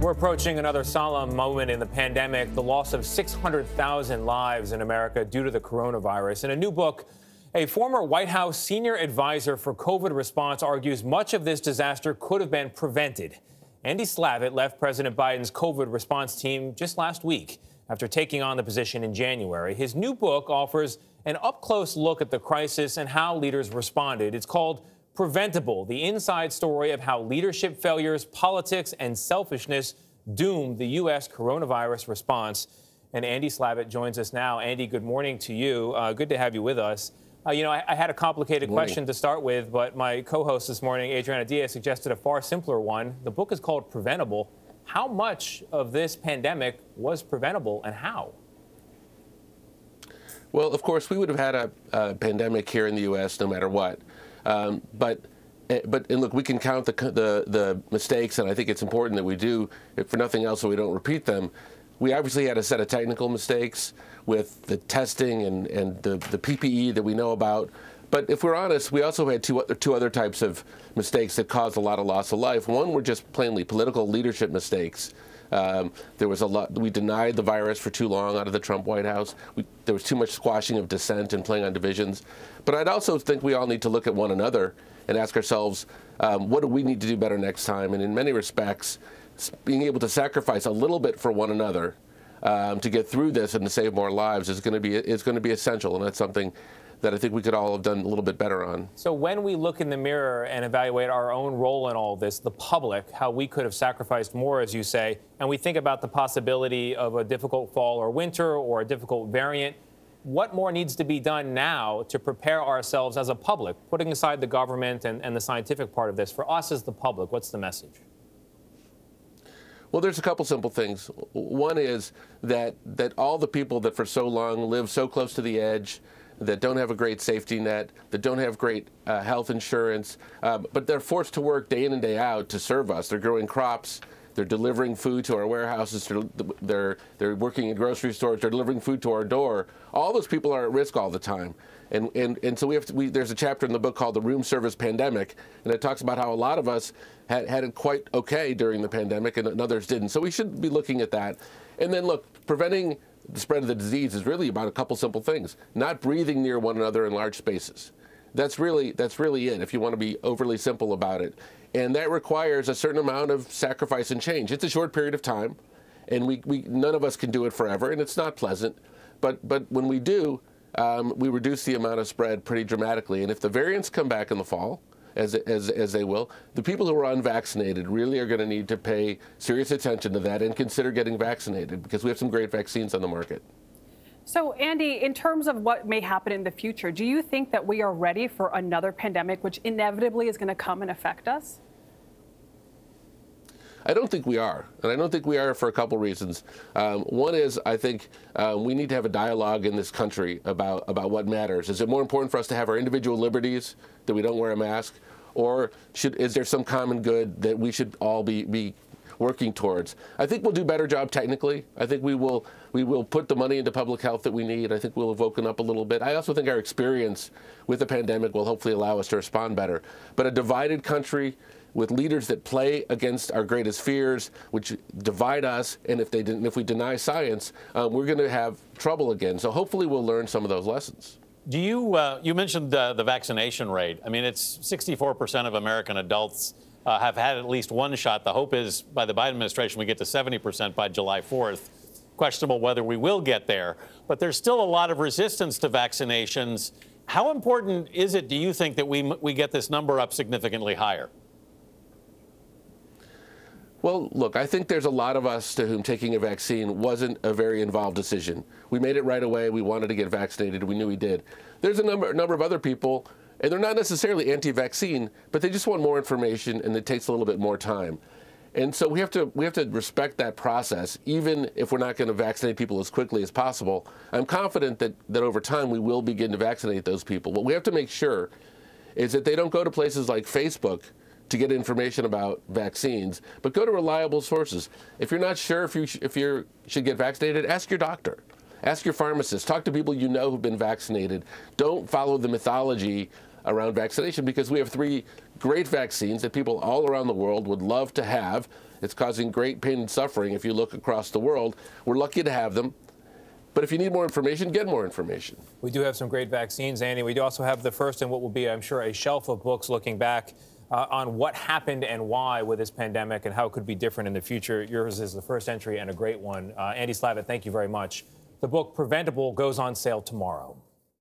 We're approaching another solemn moment in the pandemic the loss of 600,000 lives in America due to the coronavirus. In a new book, a former White House senior advisor for COVID response argues much of this disaster could have been prevented. Andy Slavitt left President Biden's COVID response team just last week after taking on the position in January. His new book offers an up close look at the crisis and how leaders responded. It's called Preventable, the inside story of how leadership failures, politics, and selfishness doomed the U.S. coronavirus response. And Andy Slavitt joins us now. Andy, good morning to you. Uh, good to have you with us. Uh, you know, I, I, had a complicated question to start with, but my co host this morning, Adriana Diaz, suggested a far simpler one. The book is called Preventable. How much of this pandemic was preventable and how? Well, of course, we would have had a, a pandemic here in the U.S. no matter what. Um, but eh, but and look, we can count the, the the mistakes, and I think it's important that we do, for nothing else, so we don't repeat them. We obviously had a set of technical mistakes with the testing and, and the, the PPE that we know about. But if we're honest, we also had two, two other types of mistakes that caused a lot of loss of life. One were just plainly political leadership mistakes. Um, there was a lot. We denied the virus for too long out of the Trump White House. We, there was too much squashing of dissent and playing on divisions. But I'd also think we all need to look at one another and ask ourselves, um, what do we need to do better next time? And in many respects, being able to sacrifice a little bit for one another um, to get through this and to save more lives is going to be is going to be essential, and that's something that I think we could all have done a little bit better on. So when we look in the mirror and evaluate our own role in all this, the public, how we could have sacrificed more, as you say, and we think about the possibility of a difficult fall or winter or a difficult variant, what more needs to be done now to prepare ourselves as a public, putting aside the government and, and the scientific part of this, for us as the public, what's the message? Well, there's a couple simple things. One is that that all the people that for so long live so close to the edge, that don't have a great safety net, that don't have great uh, health insurance, uh, but they're forced to work day in and day out to serve us. They're growing crops. They're delivering food to our warehouses. They're, they're, working in grocery stores. They're delivering food to our door. All those people are at risk all the time. And, and, and so we have to, we, there's a chapter in the book called The Room Service Pandemic, and it talks about how a lot of us had, had it quite okay during the pandemic and others didn't. So we should be looking at that. And then look, preventing the spread of the disease is really about a couple simple things. Not breathing near one another in large spaces. That's really that's really it if you want to be overly simple about it. And that requires a certain amount of sacrifice and change. It's a short period of time, and we, we none of us can do it forever, and it's not pleasant. But but when we do, um, we reduce the amount of spread pretty dramatically. And if the variants come back in the fall, as, as, as they will, the people who are unvaccinated really are going to need to pay serious attention to that and consider getting vaccinated because we have some great vaccines on the market. So, Andy, in terms of what may happen in the future, do you think that we are ready for another pandemic, which inevitably is going to come and affect us? I don't think we are, and I don't think we are for a couple reasons. Um, one is I think um, we need to have a dialogue in this country about about what matters. Is it more important for us to have our individual liberties that we don't wear a mask, or should is there some common good that we should all be be working towards. I think we'll do a better job technically. I think we will we will put the money into public health that we need. I think we'll have woken up a little bit. I also think our experience with the pandemic will hopefully allow us to respond better. But a divided country with leaders that play against our greatest fears, which divide us, and if they didn't, if we deny science, um, we're going to have trouble again. So hopefully we'll learn some of those lessons. Do you uh, you mentioned the vaccination rate? I mean, it's 64 percent of American adults uh, have had at least one shot. The hope is by the Biden administration we get to 70 percent by July 4th. Questionable whether we will get there, but there's still a lot of resistance to vaccinations. How important is it, do you think, that we we get this number up significantly higher? Well, look, I think there's a lot of us to whom taking a vaccine wasn't a very involved decision. We made it right away. We wanted to get vaccinated. We knew we did. There's a number, number of other people, and they're not necessarily anti-vaccine, but they just want more information, and it takes a little bit more time. And so we have to we have to respect that process, even if we're not going to vaccinate people as quickly as possible. I'm confident that that over time we will begin to vaccinate those people. What we have to make sure is that they don't go to places like Facebook to get information about vaccines, but go to reliable sources. If you're not sure if you sh- if you should get vaccinated, ask your doctor. Ask your pharmacist. Talk to people you know who've been vaccinated. Don't follow the mythology around vaccination because we have three great vaccines that people all around the world would love to have. It's causing great pain and suffering if you look across the world. We're lucky to have them. But if you need more information, get more information. We do have some great vaccines, Andy. We do also have the first and what will be, I'm sure, a shelf of books looking back uh, on what happened and why with this pandemic and how it could be different in the future. Yours is the first entry and a great one. Uh, Andy Slavitt, thank you very much. The book Preventable goes on sale tomorrow.